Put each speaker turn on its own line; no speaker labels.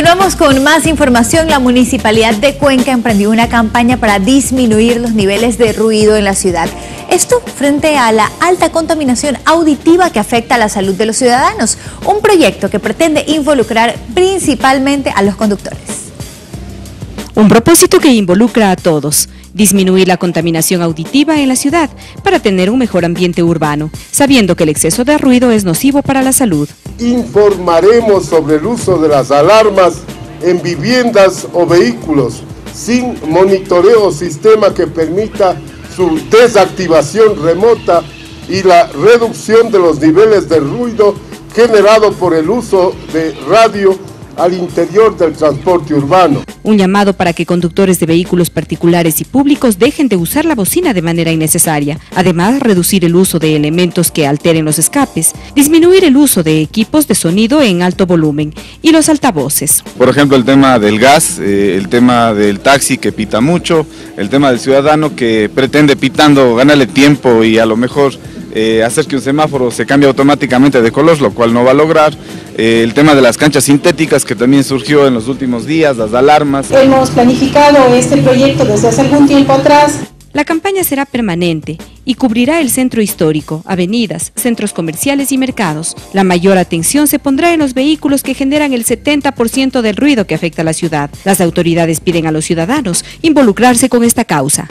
Continuamos con más información. La Municipalidad de Cuenca emprendió una campaña para disminuir los niveles de ruido en la ciudad. Esto frente a la alta contaminación auditiva que afecta a la salud de los ciudadanos. Un proyecto que pretende involucrar principalmente a los conductores.
Un propósito que involucra a todos, disminuir la contaminación auditiva en la ciudad para tener un mejor ambiente urbano, sabiendo que el exceso de ruido es nocivo para la salud.
Informaremos sobre el uso de las alarmas en viviendas o vehículos sin monitoreo o sistema que permita su desactivación remota y la reducción de los niveles de ruido generado por el uso de radio al interior del transporte urbano.
Un llamado para que conductores de vehículos particulares y públicos dejen de usar la bocina de manera innecesaria. Además, reducir el uso de elementos que alteren los escapes, disminuir el uso de equipos de sonido en alto volumen y los altavoces.
Por ejemplo, el tema del gas, eh, el tema del taxi que pita mucho, el tema del ciudadano que pretende pitando ganarle tiempo y a lo mejor eh, hacer que un semáforo se cambie automáticamente de color, lo cual no va a lograr. Eh, el tema de las canchas sintéticas que también surgió en los últimos días, las alarmas.
Hemos planificado este proyecto desde hace algún tiempo atrás.
La campaña será permanente y cubrirá el centro histórico, avenidas, centros comerciales y mercados. La mayor atención se pondrá en los vehículos que generan el 70% del ruido que afecta a la ciudad. Las autoridades piden a los ciudadanos involucrarse con esta causa.